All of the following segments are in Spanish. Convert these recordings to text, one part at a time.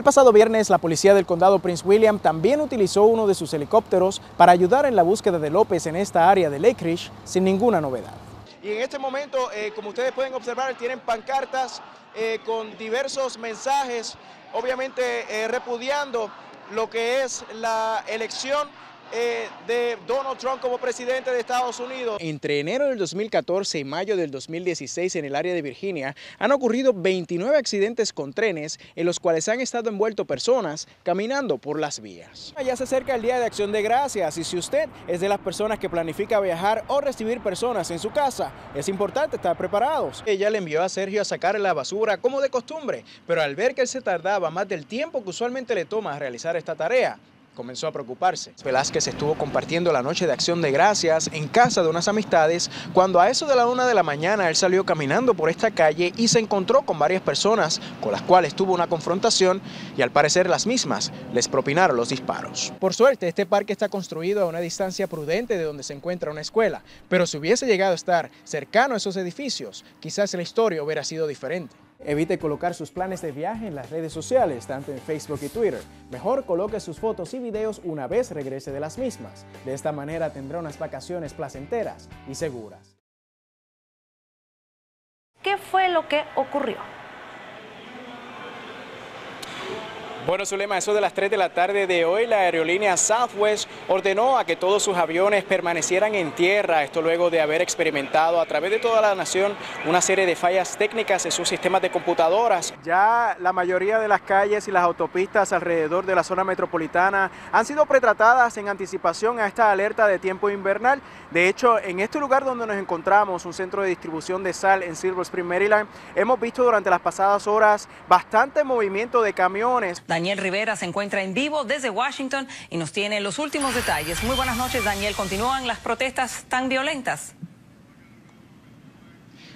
El pasado viernes, la policía del condado Prince William también utilizó uno de sus helicópteros para ayudar en la búsqueda de López en esta área de Lake Ridge sin ninguna novedad. Y en este momento, eh, como ustedes pueden observar, tienen pancartas eh, con diversos mensajes, obviamente eh, repudiando lo que es la elección eh, de Donald Trump como presidente de Estados Unidos. Entre enero del 2014 y mayo del 2016 en el área de Virginia han ocurrido 29 accidentes con trenes en los cuales han estado envueltos personas caminando por las vías. Ya se acerca el Día de Acción de Gracias y si usted es de las personas que planifica viajar o recibir personas en su casa, es importante estar preparados. Ella le envió a Sergio a sacar la basura como de costumbre, pero al ver que él se tardaba más del tiempo que usualmente le toma a realizar esta tarea, comenzó a preocuparse. Velázquez estuvo compartiendo la noche de acción de gracias en casa de unas amistades cuando a eso de la una de la mañana él salió caminando por esta calle y se encontró con varias personas con las cuales tuvo una confrontación y al parecer las mismas les propinaron los disparos. Por suerte este parque está construido a una distancia prudente de donde se encuentra una escuela, pero si hubiese llegado a estar cercano a esos edificios, quizás la historia hubiera sido diferente. Evite colocar sus planes de viaje en las redes sociales, tanto en Facebook y Twitter. Mejor coloque sus fotos y videos una vez regrese de las mismas. De esta manera tendrá unas vacaciones placenteras y seguras. ¿Qué fue lo que ocurrió? Bueno, Zulema, eso de las 3 de la tarde de hoy, la aerolínea Southwest ordenó a que todos sus aviones permanecieran en tierra, esto luego de haber experimentado a través de toda la nación una serie de fallas técnicas en sus sistemas de computadoras. Ya la mayoría de las calles y las autopistas alrededor de la zona metropolitana han sido pretratadas en anticipación a esta alerta de tiempo invernal. De hecho, en este lugar donde nos encontramos, un centro de distribución de sal en Silver Spring, Maryland, hemos visto durante las pasadas horas bastante movimiento de camiones. Daniel Rivera se encuentra en vivo desde Washington y nos tiene los últimos detalles. Muy buenas noches, Daniel. ¿Continúan las protestas tan violentas?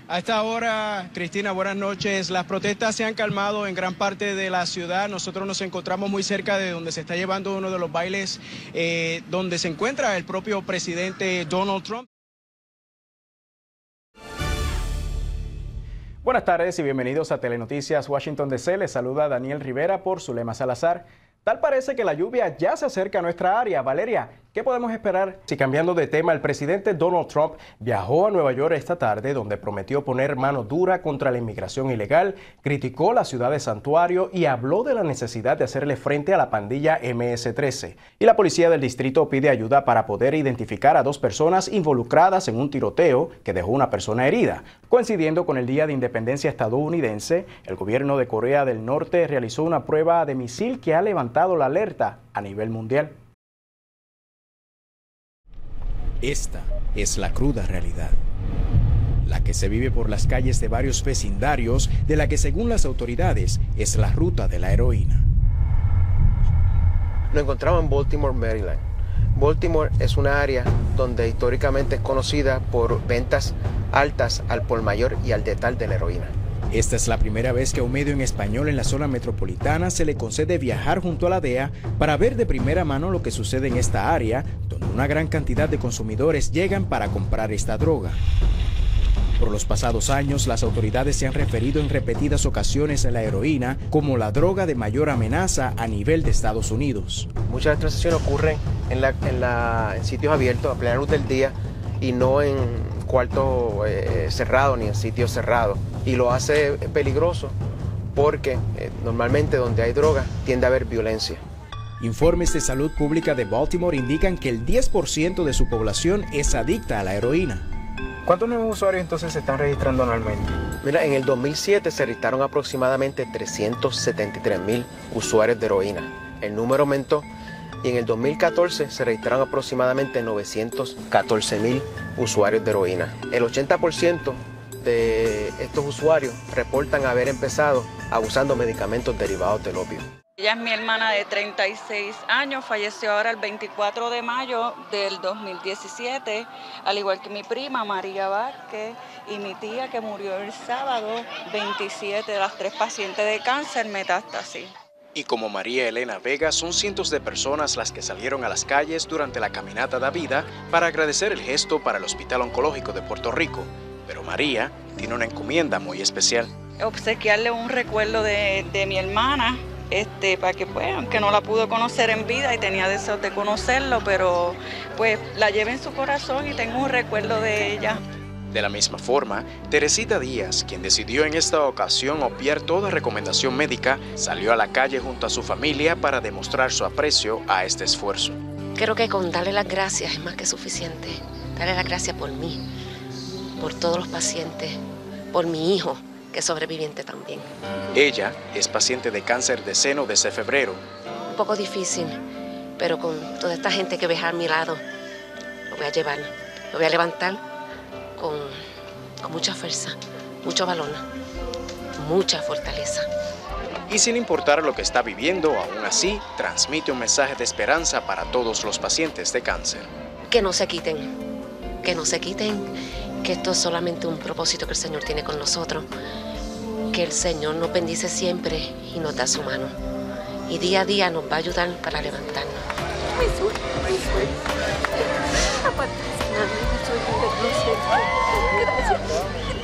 A esta hora, Cristina, buenas noches. Las protestas se han calmado en gran parte de la ciudad. Nosotros nos encontramos muy cerca de donde se está llevando uno de los bailes, eh, donde se encuentra el propio presidente Donald Trump. Buenas tardes y bienvenidos a Telenoticias Washington DC. Les saluda Daniel Rivera por Zulema Salazar. Tal parece que la lluvia ya se acerca a nuestra área. Valeria, ¿Qué podemos esperar? Si cambiando de tema, el presidente Donald Trump viajó a Nueva York esta tarde donde prometió poner mano dura contra la inmigración ilegal, criticó la ciudad de Santuario y habló de la necesidad de hacerle frente a la pandilla MS-13. Y la policía del distrito pide ayuda para poder identificar a dos personas involucradas en un tiroteo que dejó una persona herida. Coincidiendo con el Día de Independencia estadounidense, el gobierno de Corea del Norte realizó una prueba de misil que ha levantado la alerta a nivel mundial. Esta es la cruda realidad, la que se vive por las calles de varios vecindarios de la que según las autoridades es la ruta de la heroína. Nos encontramos en Baltimore, Maryland. Baltimore es una área donde históricamente es conocida por ventas altas al por mayor y al detal de la heroína. Esta es la primera vez que a un medio en español en la zona metropolitana se le concede viajar junto a la DEA para ver de primera mano lo que sucede en esta área, donde una gran cantidad de consumidores llegan para comprar esta droga. Por los pasados años, las autoridades se han referido en repetidas ocasiones a la heroína como la droga de mayor amenaza a nivel de Estados Unidos. Muchas de las transacciones ocurren en, en sitios abiertos, a plena luz del día, y no en cuartos eh, cerrados ni en sitios cerrados y lo hace peligroso porque eh, normalmente donde hay droga tiende a haber violencia. Informes de salud pública de Baltimore indican que el 10% de su población es adicta a la heroína. ¿Cuántos nuevos usuarios entonces se están registrando anualmente? Mira, en el 2007 se registraron aproximadamente 373 mil usuarios de heroína. El número aumentó y en el 2014 se registraron aproximadamente 914 mil usuarios de heroína. El 80% de estos usuarios reportan haber empezado abusando medicamentos derivados del opio. Ella es mi hermana de 36 años, falleció ahora el 24 de mayo del 2017, al igual que mi prima María Vázquez y mi tía que murió el sábado 27 de las tres pacientes de cáncer metástasis. Y como María Elena Vega, son cientos de personas las que salieron a las calles durante la Caminata da Vida para agradecer el gesto para el Hospital Oncológico de Puerto Rico. Pero María tiene una encomienda muy especial. Obsequiarle un recuerdo de, de mi hermana este, para que pues, aunque no la pudo conocer en vida y tenía deseos de conocerlo, pero pues la lleve en su corazón y tengo un recuerdo de ella. De la misma forma, Teresita Díaz, quien decidió en esta ocasión obviar toda recomendación médica, salió a la calle junto a su familia para demostrar su aprecio a este esfuerzo. Creo que con darle las gracias es más que suficiente. Darle las gracias por mí, por todos los pacientes, por mi hijo, que es sobreviviente también. Ella es paciente de cáncer de seno desde febrero. Un poco difícil, pero con toda esta gente que ve a mi lado, lo voy a llevar, lo voy a levantar con, mucha fuerza, mucho valor, mucha fortaleza. Y sin importar lo que está viviendo, aún así transmite un mensaje de esperanza para todos los pacientes de cáncer. Que no se quiten, que no se quiten, que esto es solamente un propósito que el Señor tiene con nosotros, que el Señor nos bendice siempre y nos da su mano. Y día a día nos va a ayudar para levantarnos. 哎，你别动！